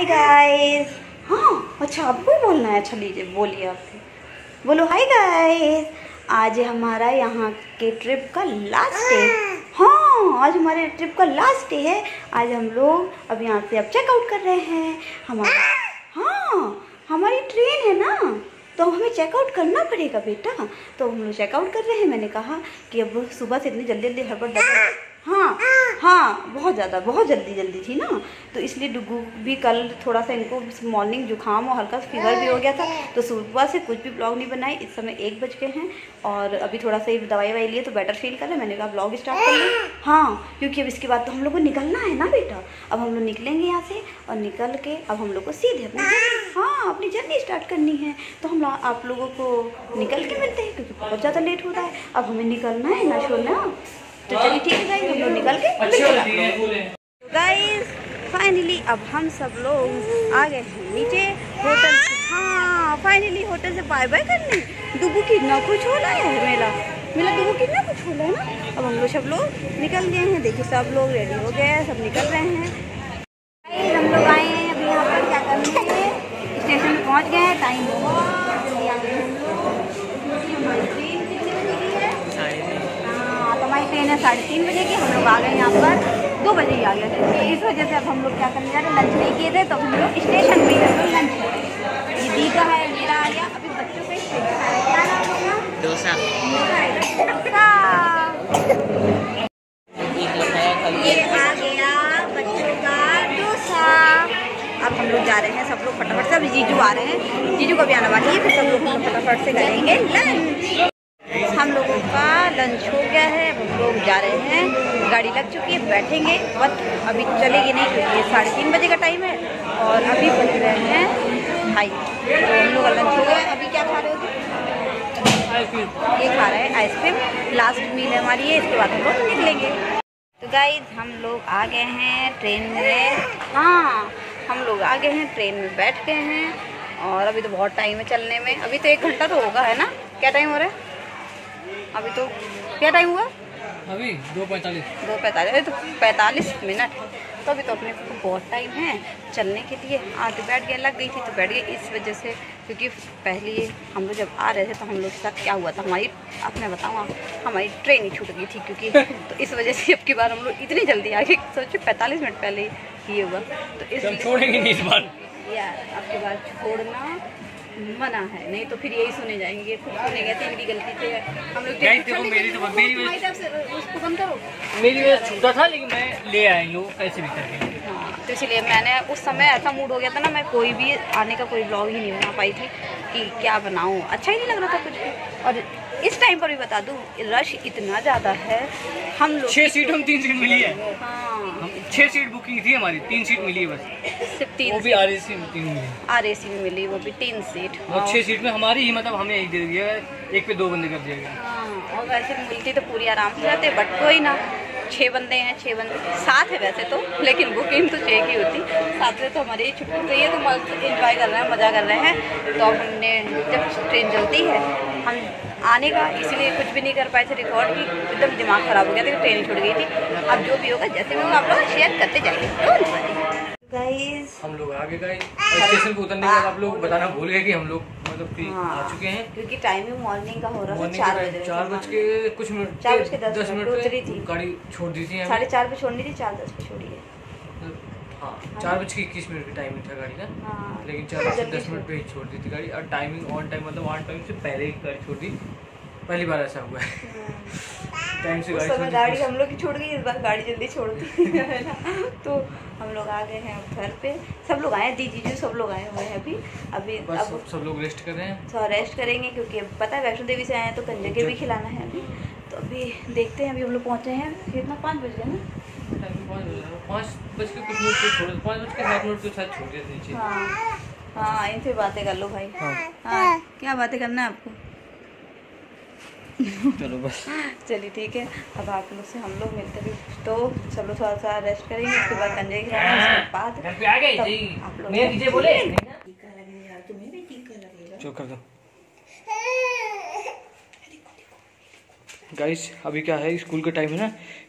Hi guys हाँ अच्छा आपको बोलना है? अच्छा लीजिए बोलिए आप बोलो हाय गाइस आज हमारा यहाँ के ट्रिप का लास्ट डे हाँ आज हमारे ट्रिप का लास्ट डे है. आज हम लोग अब यहाँ से अब चेकआउट कर रहे हैं. हमारा हाँ हमारी ट्रेन है ना? तो हमें चेकआउट करना पड़ेगा, बेटा। तो हम लोग चेकआउट कर रहे हैं। मैंने कहा कि अब सुबह से इतनी जल्दी जल्दी हड़बड़ डबड़ हाँ हाँ। बहुत ज़्यादा बहुत जल्दी जल्दी थी ना। तो इसलिए डुगू भी कल थोड़ा सा इनको मॉर्निंग जुकाम और हल्का फीवर भी हो गया था। तो सुबह से कुछ भी ब्लॉग नहीं बनाई इस समय एक बज गए हैं। और अभी थोड़ा सा दवाई वाई लिए तो बेटर फील कर रहे मैंने कहा ब्लॉग स्टार्ट कर लिया हाँ। क्योंकि अब इसके बाद तो हम लोग को निकलना है ना बेटा। अब हम लोग निकलेंगे यहाँ से और निकल के अब हम लोग को सीधे अपनी हाँ। अपनी जर्नी स्टार्ट करनी है। तो हम आप लोगों को निकल के मिलते हैं क्योंकि बहुत ज़्यादा लेट होता है। अब हमें निकलना है ना छोड़ना। तो चलिए ठीक है गाइस हम लोग निकल के गाइस फाइनली अब हम सब लोग आ गए हैं नीचे होटल हाँ फाइनली होटल से बाय बाय करने। दुबू कितना कुछ हो रहा है मेला मेला दुबू कितना कुछ हो रहा है ना। अब हम लोग सब लोग निकल गए हैं। देखिए सब लोग रेडी हो गए हैं सब निकल रहे हैं हम लोग आए हैं अभी यहाँ पर क्या करने स्टेशन में पहुँच गए हैं टाइम बहुत जल्दी आ गए हम लोग हमारी ट्रेन कितने बजे की है हमारी ट्रेन है साढ़े तीन बजे की हम लोग आ गए यहाँ पर दो बजे ही आ गए थे इस वजह से अब हम लोग क्या करने जा रहे हैं? लंच नहीं किए थे तो हम लोग स्टेशन पे हम लोग लंच ये दी का है मेरा आ गया। अभी बच्चों का स्टेशन है। क्या नाम होगा डोसा। ये आ गया बच्चों का डोसा। अब हम लोग जा रहे हैं सब लोग फटाफट से। अभी जीजू आ रहे हैं। जीजू को भी आना बाकी है फिर सब लोग फटाफट से करेंगे लंच। हम लोगों का लंच हो गया है। हम लोग जा रहे हैं। गाड़ी लग चुकी है बैठेंगे। बट अभी चलेगी नहीं क्योंकि ये साढ़े तीन बजे का टाइम है और अभी बज रहे हैं ढाई। तो हम लोग का लंच हो गया। अभी क्या खा रहे हो ये खा रहे हैं आइसक्रीम लास्ट मील है हमारी ये इसके बाद हम लोग निकलेंगे। तो गाइज़ हम लोग आ गए हैं ट्रेन में। हाँ हम लोग आ गए हैं ट्रेन में बैठ गए हैं। और अभी तो बहुत टाइम है चलने में। अभी तो एक घंटा तो होगा है ना? क्या टाइम हो रहा है? अभी तो क्या टाइम हुआ? अभी दो पैंतालीस। दो पैंतालीस। अरे तो पैंतालीस मिनट। तो अभी तो अपने को बहुत टाइम है चलने के लिए। आगे बैठ गए लग गई थी तो बैठ गए इस वजह से क्योंकि पहले हम लोग जब आ रहे थे तो हम लोग के साथ क्या हुआ था? हमारी अब मैं बताऊँ हमारी ट्रेन ही छूट गई थी क्योंकि तो इस वजह से अब की बार हम लोग इतनी जल्दी आ गए सोचो पैंतालीस मिनट पहले ये हुआ। तो इस छोड़ेंगे इस बार। यार अब की बार छोड़ना। मना है। नहीं तो फिर यही सुने जाएँगे खुद सुने गए थे इनकी गलती से। हम लोग देखो मेरी तो मेरी उसको बंद करो। मेरी वजह छूटा था लेकिन मैं ले आए लोग कैसे भी करके। हाँ तो इसलिए मैंने उस समय ऐसा मूड हो गया था ना मैं कोई भी आने का कोई ब्लॉग ही नहीं बना पाई थी कि क्या बनाऊँ। अच्छा ही नहीं लग रहा था कुछ भी। और इस टाइम पर भी बता दूँ रश इतना ज़्यादा है हम लोग छः सीट हम तीन सीट मिली है। हाँ। छः सीट बुकिंग थी हमारी तीन सीट मिली है बस। तीन वो भी आर तीन मिली आर एसी में मिली वो भी तीन सीट और छः सीट में हमारी ही मतलब हमें एक दे दिया एक पे दो बंदे कर दिया गया। हाँ और वैसे मिलती तो पूरी आराम से जाते बट कोई ना। छः बंदे हैं छः बंदे सात है वैसे तो लेकिन बुकिंग तो छः की होती। सात में तो हमारी ही छुट्टी गई है तो मस्त इन्जॉय कर रहे हैं मज़ा कर रहे हैं। तो हमने जब ट्रेन चलती है हम आने का इसीलिए कुछ भी नहीं कर पाए थे रिकॉर्ड की एकदम दिमाग ख़राब हो गया था ट्रेन छूट गई थी। अब जो भी होगा जैसे भी होगा आप लोग शेयर करते जाएँगे गाइस हम लोग आगे गए स्टेशन पे उतरने के बाद आप लोग बताना भूल गए कि हम लोग मतलब कि हाँ, आ चुके हैं। क्योंकि टाइमिंग मॉर्निंग का हो रहा था चार बजे चार बज के कुछ मिनट चार बज के दस मिनट उतरी थी। गाड़ी छोड़ दी थी साढ़े चार पे छोड़नी थी चार दस पे छोड़ी है। हाँ चार बज के इक्कीस मिनट की टाइमिंग था गाड़ी का हाँ। लेकिन चार बज के दस मिनट पे ही छोड़ दी थी गाड़ी। और टाइमिंग ऑन टाइम मतलब ऑन टाइम से पहले ही गाड़ी छोड़ दी। पहली बार ऐसा हुआ है। टाइम से उस गाड़ी समय गाड़ी हम लोग की छूट गई इस बार गाड़ी जल्दी छोड़ दी। है ना? तो हम लोग आ गए हैं घर पे। सब लोग आए दीदी जी सब लोग आए हुए हैं अभी। अभी अब सब- सब लोग रेस्ट कर रहे हैं। थोड़ा रेस्ट करेंगे क्योंकि पता है वैष्णो देवी से आए हैं तो कंजे के भी खिलाना है अभी। तो अभी देखते हैं अभी हम लोग पहुँचे हैं। कितना? पाँच बज गए ना? पाँच बज है। के कुछ मिनट छोड़ पाँच बज के सात मिनट पे शायद छोड़ दिया हाँ। हाँ इनसे बातें कर लो भाई। हाँ। हाँ क्या बातें करना है आपको? चलो बस। चलिए ठीक है अब आप लोग से हम लोग मिलते भी तो सब लोग थोड़ा सा रेस्ट करेंगे उसके बाद कंजे उसके बाद आप लोग बोले? टीका लगेगा तुम्हें भी टीका लगेगा। जो कर दो। गाइस अभी क्या है स्कूल का टाइम है ना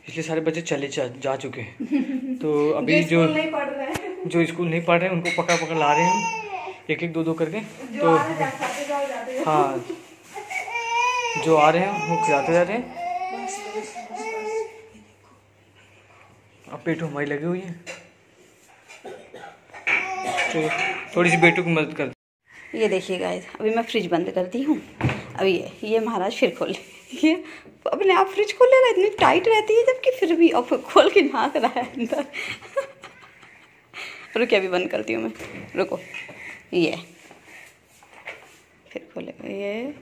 इसलिए सारे बच्चे चले जा, जा चुके हैं। तो अभी जो नहीं पढ़ रहे हैं। जो स्कूल नहीं पढ़ रहे हैं उनको पकड़ पकड़ ला रहे हैं हम। एक एक दो दो करके तो हाँ। जो आ रहे हैं, वो खिलाते जा रहे हैं। अब पेटू हमारी लगी हुई है। तो थोड़ी सी बेटू की मदद कर ये देखिए गाइस अभी मैं फ्रिज बंद करती हूँ। अभी ये ये महाराज फिर खोल ये, अपने आप फ्रिज खोल ले रहा है, इतनी टाइट रहती है जबकि फिर भी अब खोल के नाक रहा है अंदर। रुके अभी बंद करती हूँ मैं। रुको, ये। फिर खोले, ये।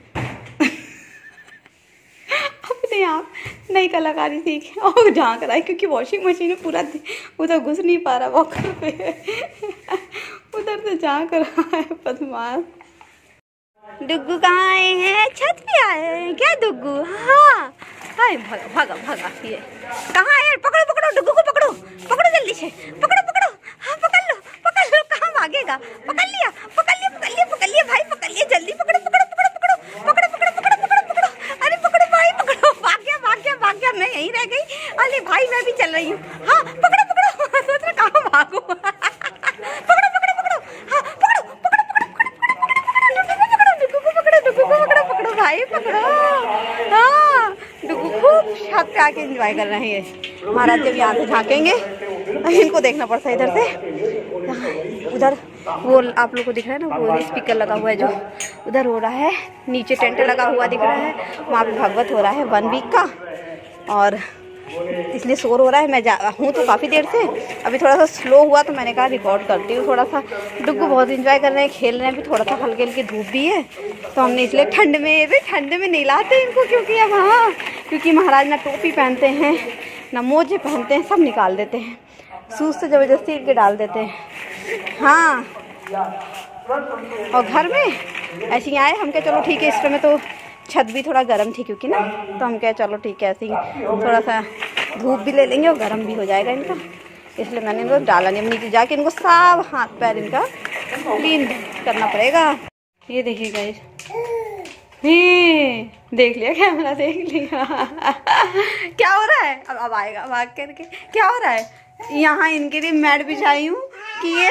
अपने आप। नई कलाकारी सीखी और झाँक रहा है क्योंकि वॉशिंग मशीन में पूरा उधर घुस नहीं पा रहा वॉकर पे। उधर से झाँक रहा है पदमाश डुग्गू कहाँ आए हैं? छत पे आए हैं क्या डुग्गू? हाँ। हाय भागा भागा भागा, ये। कहाँ आए पकड़ो पकड़ो डुगू को पकड़ो। पकड़ो जल्दी से। पकड़ो पकड़ो। हाँ पकड़ लो पकड़ लो। कहाँ भागेगा? पकड़ लिया पकड़ लिया पकड़ लिया पकड़ लिया। भाई, पकड़ लिया, जल्दी पकड़ो पकड़ो पकड़ो पकड़ो पकड़ो पकड़ो पकड़ो अरे पकड़ो भाई पकड़ो भाग गया भाग गया भाग गया मैं यहीं रह गई अरे भाई मैं भी चल रही हूँ हाँ पकड़ो पकड़ो सोच रहा कहाँ भागो हाँ हाँ आके एंजॉय कर रहे हैं महाराज जब यहाँ से झांकेंगे इनको देखना पड़ता है इधर से उधर वो आप लोग को दिख रहा है ना वो स्पीकर लगा हुआ है जो उधर हो रहा है नीचे टेंट लगा हुआ दिख रहा है वहाँ पे भागवत हो रहा है वन वीक का और इसलिए शोर हो रहा है, मैं जा हूँ तो काफ़ी देर से। अभी थोड़ा सा स्लो हुआ तो मैंने कहा रिकॉर्ड करती हूँ थोड़ा सा। डुग्गू बहुत इंजॉय कर रहे हैं, खेल रहे हैं, अभी थोड़ा सा हल्के हल्की धूप भी है। तो हमने इसलिए ठंड में भी ठंड में नहीं लाते इनको क्योंकि अब हाँ क्योंकि महाराज ना टोपी पहनते हैं, ना मोजे पहनते हैं, सब निकाल देते हैं। सूज से ज़बरदस्ती इनके डाल देते हैं। हाँ। और घर में? ऐसे ही आए? हम क्या चलो ठीक है, इस समय तो छत भी थोड़ा गर्म थी क्योंकि ना तो हम क्या चलो ठीक है, ऐसे ही थोड़ा सा धूप भी ले लेंगे और गर्म भी हो जाएगा इनका। इसलिए मैंने इनको डाला नहीं नीचे जाके इनको साफ़ हाथ पैर इनका क्लीन करना पड़ेगा। ये देखिए गाइस ये देख लिया कैमरा देख लिया। क्या हो रहा है? अब अब आएगा भाग करके। क्या हो रहा है? यहाँ इनके लिए मैट बिछाई हूँ कि ये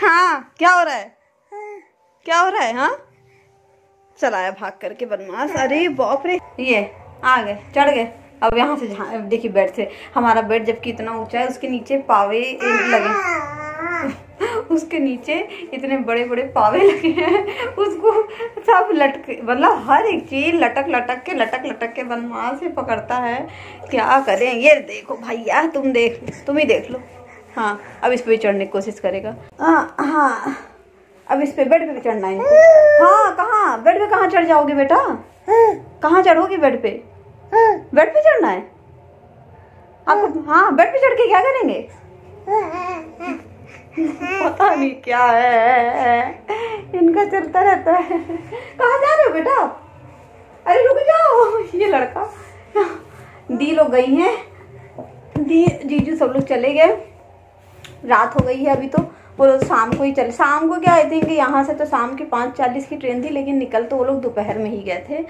हाँ क्या हो रहा है? क्या हो रहा है हाँ? चलाया भाग करके, बदमाश। अरे बाप रे। ये, आ गए, चढ़ गए। अब यहाँ से देखिए बेड से। हमारा बेड जबकि इतना ऊँचा है, उसके नीचे पावे लगे। उसके नीचे इतने बड़े बड़े पावे लगे हैं। उसको सब लटके मतलब हर एक चीज़ लटक लटक के, लटक लटक के बनमाल से पकड़ता है। क्या करें? ये देखो भैया, तुम देख, तुम ही देख लो। हाँ अब इस पर चढ़ने की कोशिश करेगा। हाँ हाँ। अब इस पे बेड पे भी चढ़ना है हाँ कहाँ? बेड पे कहाँ चढ़ जाओगे बेटा? कहाँ चढ़ोगी बेड पे? बेड पे चढ़ना है? आपको हाँ बेड पे चढ़ के क्या करेंगे? पता नहीं क्या है। इनका चलता रहता है। कहाँ जा रहे हो बेटा? अरे, रुक जाओ। ये लड़का। दी लोग गई हैं। दी जीजू सब लोग चले गए। रात हो गई है अभी तो। वो शाम को ही चले। शाम को क्या आई थिंक यहाँ से तो शाम की पाँच चालीस की ट्रेन थी, लेकिन निकल तो वो लोग दोपहर में ही गए थे।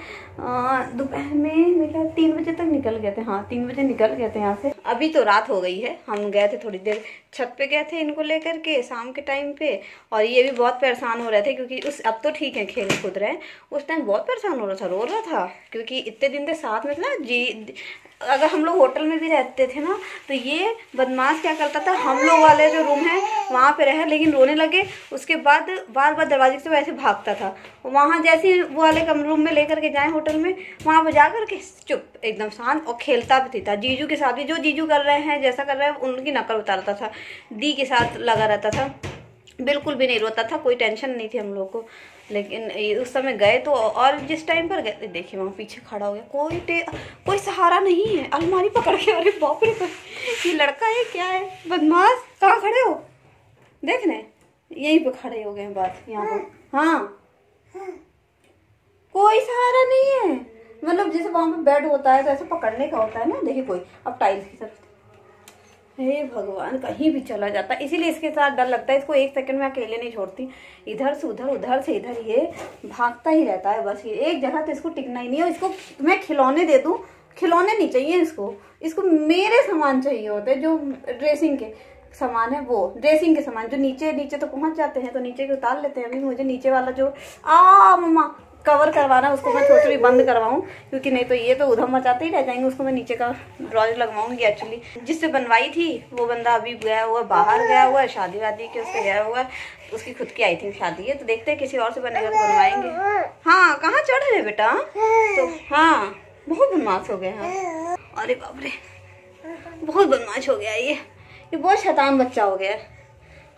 दोपहर में मेरे ख्याल तीन बजे तक निकल गए थे। हाँ तीन बजे निकल गए थे यहाँ से। अभी तो रात हो गई है। हम गए थे थोड़ी देर छत पे गए थे इनको लेकर के शाम के टाइम पे। और ये भी बहुत परेशान हो रहे थे क्योंकि उस, अब तो ठीक है, खेल कूद रहे उस टाइम बहुत परेशान हो रहा था, रो रहा था। क्योंकि इतने दिन से साथ में ना, जी अगर हम लोग होटल में भी रहते थे ना तो ये बदमाश क्या करता था? हम लोग वाले जो रूम है, वहाँ पे रहे, लेकिन रोने लगे। उसके बाद बार बार दरवाजे से वैसे भागता था। वहाँ जैसे वो वाले कम रूम में लेकर के जाए होटल में, वहाँ पर जा के चुप, एकदम शांत और खेलता भी था। जीजू के साथ भी, जो जीजू कर रहे हैं, जैसा कर रहे हैं, उनकी नकल उतारता था। दी के साथ लगा रहता था। बिल्कुल भी नहीं रोता था, कोई टेंशन नहीं थी हम लोग को। लेकिन उस समय गए तो और जिस टाइम पर गए देखिए वहाँ पीछे खड़ा हो गया। कोई टे, कोई सहारा नहीं है। अलमारी पकड़ के, अरे बाप रे ये लड़का है, क्या है? बदमाश, कहाँ खड़े हो? देख रहे यहीं पे खड़े हो गए बात, यहाँ पर। हाँ। कोई सहारा नहीं है। मतलब जैसे वहाँ पे बेड होता है तो ऐसे पकड़ने का होता है ना, देखिए कोई। अब टाइल्स की तरफ़ हे भगवान, कहीं भी चला जाता इसीलिए इसके साथ डर लगता है। इसको एक सेकंड में अकेले नहीं छोड़ती। इधर से उधर उधर से इधर ये भागता ही रहता है। बस ये एक जगह तो इसको टिकना ही नहीं है। इसको मैं खिलौने दे दूँ। खिलौने नहीं चाहिए इसको। इसको मेरे सामान चाहिए होते जो ड्रेसिंग के सामान है, वो ड्रेसिंग के सामान, जो नीचे नीचे तो पहुँच जाते हैं तो नीचे के उतार लेते हैं। अभी मुझे नीचे वाला जो, आ, मम्मा कवर करवाना उसको मैं थोड़ी थोड़ी बंद करवाऊँ क्योंकि नहीं तो ये तो उधम मचाते ही रह जाएँगे उसको मैं नीचे का ड्रॉज लगवाऊँगी एक्चुअली जिससे बनवाई थी वो बंदा अभी गया हुआ बाहर गया हुआ है शादी वादी के उससे गया हुआ उसकी खुद की आई थिंक शादी है तो देखते हैं किसी और से बनेगा तो बनवाएँगे। हाँ कहाँ चढ़ रहे बेटा? तो हाँ बहुत बदमाश हो गया है। अरे बाप रे बहुत बदमाश हो गया ये। ये बहुत शैतान बच्चा हो गया। हाँ,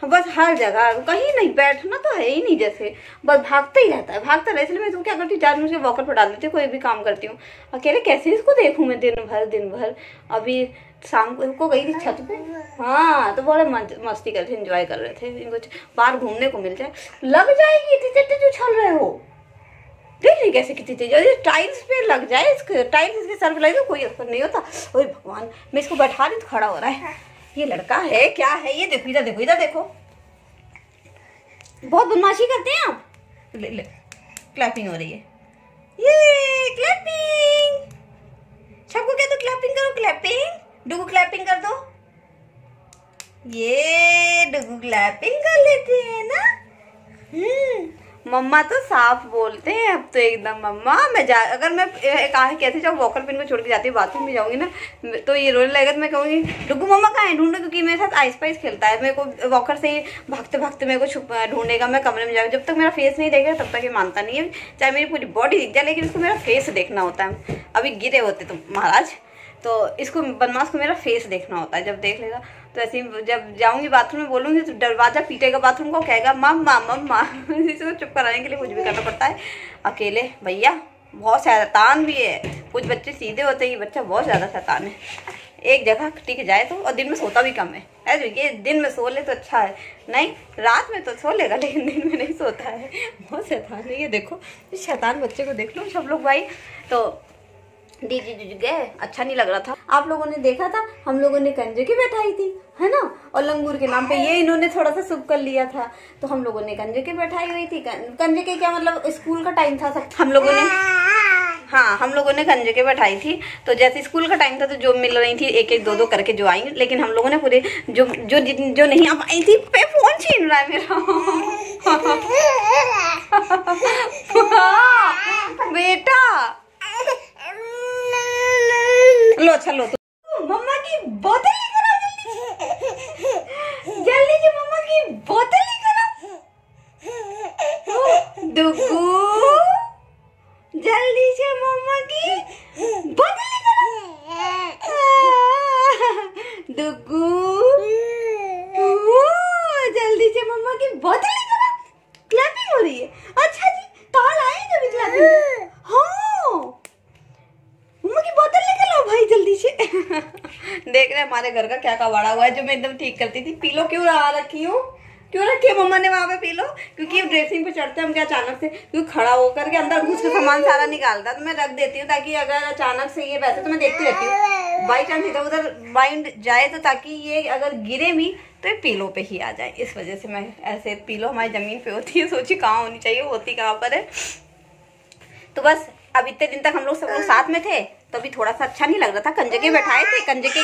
बस हर जगह। कहीं नहीं, बैठना तो है ही नहीं जैसे। बस भागता ही रहता है, भागता रहता है इसलिए मैं तुम क्या करती हूँ चार वॉकर पर डाल देती हूँ, कोई भी काम करती हूँ। अकेले कैसे इसको देखूँ मैं दिन भर दिन भर अभी शाम को गई थी छत पे। हाँ तो बड़े मस्ती कर रहे थे इंजॉय कर रहे थे। इनको बाहर घूमने को मिल जाए। लग जाएगी, इतनी चट्टे जो छल रहे हो? देख रही कैसे कितनी तेज अरे टाइल्स पे लग जाए इसके टाइल्स इसके सर पे लगे कोई असर नहीं होता। ओए भगवान, मैं इसको बैठा रही तो खड़ा हो रहा है। ये लड़का है। क्या है ये? देखो इधर देखो इधर देखो। बहुत बदमाशी करते हैं आप। ले ले क्लैपिंग हो रही है। ये क्लैपिंग सबको क्या तो क्लैपिंग करो क्लैपिंग डुगू क्लैपिंग कर दो। ये डुगू क्लैपिंग कर लेते हैं ना। हम्म। मम्मा तो साफ़ बोलते हैं अब तो एकदम, मम्मा, मैं जा, अगर मैं कहा कैसे जाऊँ वॉकर पिन को छोड़ के जाती हूँ बाथरूम में जाऊँगी ना तो ये रोने लगेगा तो मैं कहूँगी डुगू मम्मा, कहाँ ढूंढो क्योंकि मेरे साथ आइस पाइस खेलता है, मेरे को वॉकर से ही भागते भागते मेरे को छुप ढूंढेगा मैं कमरे में जाऊँगी। जब तक मेरा फेस नहीं देखेगा, तब तक ये मानता नहीं है। चाहे मेरी पूरी बॉडी दिख जाए, लेकिन उसको मेरा फेस देखना होता है। अभी गिरे होते तुम, महाराज। तो इसको बदमाश को मेरा फेस देखना होता है, जब देख लेगा तो ऐसे ही जब जाऊँगी बाथरूम में बोलूँगी तो दरवाज़ा पीटेगा बाथरूम को, कहेगा, मम्मा मम्मा। इसको चुप कराने के लिए कुछ भी करना पड़ता है। अकेले, भैया, बहुत शैतान भी है। कुछ बच्चे सीधे होते हैं, ये बच्चा बहुत ज़्यादा शैतान है। एक जगह टिक जाए तो और दिन में सोता भी कम है। ऐसे ये दिन में सो ले तो अच्छा है। नहीं, रात में तो सो लेगा, लेकिन दिन में नहीं सोता है। बहुत शैतान है, ये देखो। शैतान बच्चे को देख लो, सब लोग भाई। तो दीदी जी गए अच्छा नहीं लग रहा था। आप लोगों ने देखा था? हम लोगों ने कंजे की बैठाई थी है ना? और लंगूर के नाम पे ये इन्होंने थोड़ा सा शुभ कर लिया था। तो हम लोगों ने कंजे की बैठाई हुई थी। कंजे के क्या मतलब स्कूल का टाइम था सब? हम लोगों ने हाँ हम लोगों ने कंजे के बैठाई थी। तो जैसे स्कूल का टाइम था तो जो मिल रही थी एक एक दो दो करके जो आई। लेकिन हम लोगों ने पूरे जो जो जो नहीं आ पाई थी पे फ़ोन छीन रहा है मेरा बेटा लो अच्छा लो तो मम्मा की बोतल लेकर आओ जल्दी जल्दी से मम्मा की बोतल लेकर आओ डुगू जल्दी से मम्मा की बोतल लेकर आओ डुगू जल्दी से मम्मा की बोतल लेकर आओ क्लैपिंग हो रही है अच्छा जी कहाँ लाए जब क्लैपिंग हाँ मम्मा की बोतल लेकर लो भाई जल्दी से देख रहे हैं हमारे घर का क्या कबाड़ा हुआ है, जो मैं एकदम ठीक करती थी। पीलो क्यों रहा रखी हूँ? क्यों रखी है मम्मा ने वहाँ पे पी लो क्योंकि ड्रेसिंग पे चढ़ते हम क्या अचानक से, क्योंकि खड़ा होकर के अंदर घुस के सामान सारा निकालता तो मैं रख देती हूँ ताकि अगर अचानक से ये, वैसे तो मैं देखती रहती हूँ। बाई चांस इधर उधर माइंड जाए तो ताकि ये अगर गिरे भी तो ये पीलो पे ही आ जाए। इस वजह से मैं ऐसे पीलो हमारी ज़मीन पे होती है, सोची कहाँ होनी चाहिए होती कहाँ पर है। तो बस, अब इतने दिन तक हम लोग सब लोग साथ में थे तो अभी थोड़ा सा अच्छा नहीं लग रहा था कंजे के बैठाए थे कंजे के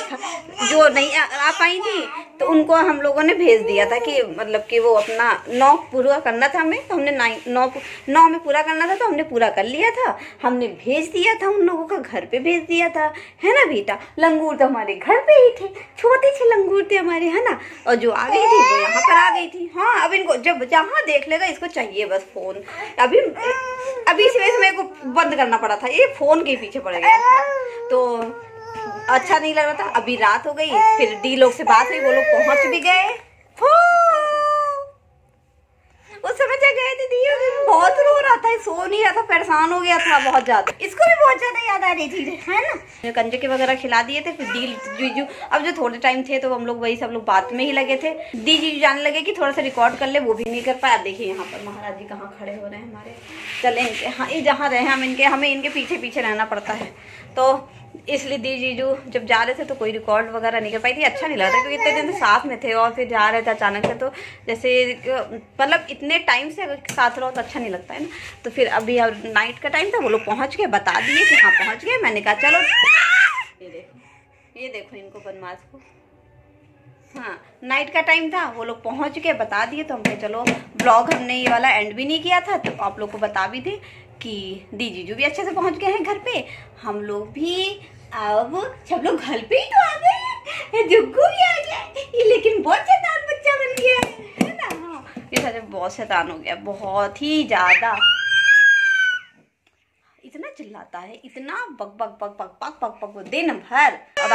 जो नहीं आ पाई थी तो उनको हम लोगों ने भेज दिया था कि मतलब कि वो अपना नौ पूरा करना था हमें तो हमने नाइन, नौ नौ में पूरा करना था तो हमने पूरा कर लिया था। हमने भेज दिया था उन लोगों का घर पे भेज दिया था, है ना बेटा? लंगूर तो हमारे घर पे ही थे, छोटे से लंगूर थे हमारे, है ना? और जो आ गई थी, वो यहाँ पर आ गई थी। हाँ अब इनको जब जहाँ देख लेगा, इसको चाहिए बस फ़ोन। अभी अभी इस वजह से मेरे को बंद करना पड़ा था, ये फ़ोन के पीछे पड़ गया तो अच्छा नहीं लग रहा था। अभी रात हो गई, फिर डी लोग से बात हुई, वो लोग पहुँच भी गए। उस समय जब गए थे दी बहुत रो रहा था, सो नहीं रहा था, परेशान हो गया था बहुत ज़्यादा। इसको भी बहुत ज़्यादा याद आ रही थी, है ना? कंजे के वगैरह खिला दिए थे, फिर दी जीजू, अब जो थोड़े टाइम थे तो हम लोग वही सब लोग बात में ही लगे थे। दी जीजू जाने लगे कि थोड़ा सा रिकॉर्ड कर ले, वो भी नहीं कर पाया। देखिए यहाँ पर महाराज जी कहाँ खड़े हो रहे हैं हमारे। चले इनके हाँ ये जहाँ रहे हम इनके, हमें इनके पीछे पीछे रहना पड़ता है। तो इसलिए दी जीजू, जब जा रहे थे तो कोई रिकॉर्ड वगैरह नहीं कर पाई थी। अच्छा नहीं लग रहा क्योंकि इतने दिन से साथ में थे और फिर जा रहे थे अचानक से तो जैसे मतलब इतने टाइम से अगर साथ रहो तो अच्छा नहीं लगता, है ना? तो फिर अभी अब नाइट का टाइम था, वो लोग पहुँच गए, बता दिए कि हाँ पहुँच गए। मैंने कहा, चलो, ये देखो ये देखो इनको बनमाज को। हाँ नाइट का टाइम था, वो लोग पहुँच के बता दिए तो हम कहे, चलो ब्लॉग हमने ये वाला एंड भी नहीं किया था तो आप लोग को बता भी दे। कि दी जीजू भी अच्छे से पहुँच गए हैं घर पे, हम लोग भी अब सब लोग घर पे ही तो आ गए जुग्गू भी आ गया ये लेकिन बहुत शैतान बच्चा बन गया है ना? हाँ ये सच बहुत शैतान हो गया, बहुत ही ज़्यादा। इतना चिल्लाता है, इतना बक बक बक बक बक बक बक दिन भर। अब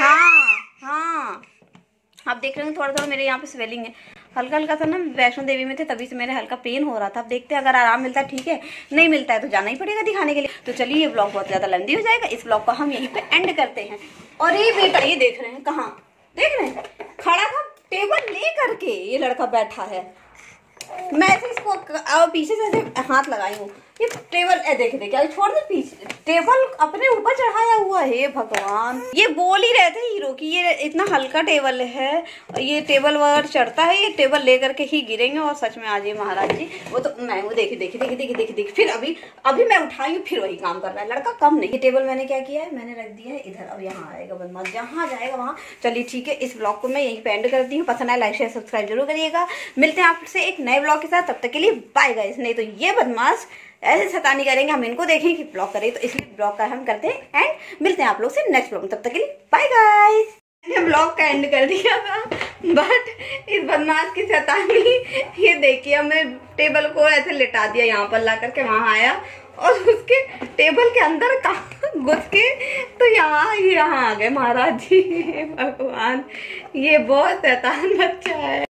हाँ हाँ। आप देख रहे हैं थोड़ा थोड़ा मेरे यहाँ पे स्वेलिंग है। हल्का हल्का सा ना, वैष्णो देवी में थे, तभी से मेरे हल्का पेन हो रहा था। अब देखते हैं, अगर आराम मिलता है, ठीक है। नहीं मिलता है तो जाना ही पड़ेगा दिखाने के लिए। तो चलिए, ये ब्लॉग बहुत ज़्यादा लंबी हो जाएगा। इस ब्लॉग को हम यहीं पे एंड करते हैं। और ये बेटा, ये देख रहे हैं, कहा? देख रहे हैं? खड़ा था टेबल ले करके ये लड़का बैठा है। मैं इसको पीछे से हाथ लगाई हूँ। ये टेबल, ए, देख देख छोड़ दे पीछे। टेबल अपने ऊपर चढ़ाया हुआ है भगवान। ये बोल ही रहे थे हीरो की ये इतना हल्का टेबल है, ये टेबल वगैरह चढ़ता है, ये टेबल लेकर के ही गिरेंगे और सच में आज ये महाराज जी, वो तो मैं वो देखी देखी देखी देखी देखी देखी। फिर अभी अभी मैं उठाई फिर वही काम कर रहा है। लड़का कम नहीं। टेबल मैंने क्या किया है? मैंने रख दिया है। इधर अब यहाँ आएगा बदमाश। जहाँ जाएगा वहाँ। चलिए ठीक है, इस ब्लॉग को मैं यहीं पे एंड करती हूँ। पसंद आए लाइक शेयर सब्सक्राइब ज़रूर करिएगा। मिलते हैं आपसे एक नए ब्लॉग के साथ। तब तक के लिए बाय गाइस नहीं तो ये बदमाश ऐसे शैतानी करेंगे, हम इनको देखें कि ब्लॉग करें तो इसलिए ब्लॉग का हम करते हैं एंड मिलते हैं आप लोग से नेक्स्ट ब्लॉग तब तक के लिए बाय गाइस मैंने ब्लॉग का एंड कर दिया था बट इस बदमाश की शैतानी, ये देखिए हमने टेबल को ऐसे लिटा दिया, यहाँ पर ला करके वहाँ आया और उसके टेबल के अंदर कहाँ घुस के तो यहाँ यहाँ आ गए महाराज जी, भगवान, ये बहुत शैतान बच्चा है।